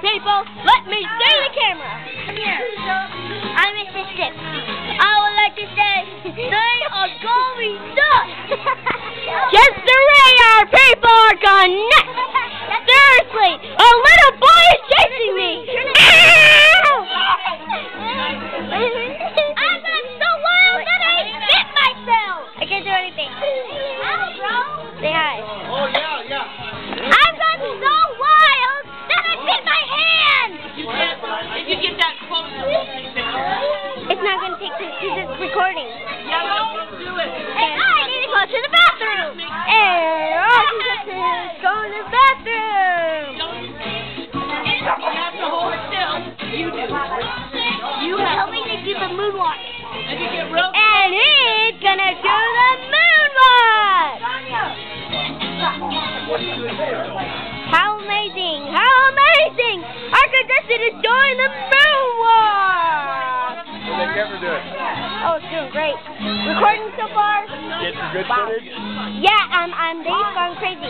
people. Let me see the camera. Come here. I'm Mississippi. I would like to say they are going nuts. Just the way our people are gone nuts. Seriously, a little boy is chasing me. I got so wild that I bit myself. I can't do anything. Say hi. Pictures. It's not going to because it's recording. Yeah, but do it. Hey, I need to go to the bathroom. Hey, oh, I need to go to the bathroom. You have to hold it still. You do. You Tell have me to do the moonwalk. If you get real And it's gonna do the moonwalk. How Oh, it's doing great. Recording so far? Get some good footage? Yeah, um, um, they've gone crazy.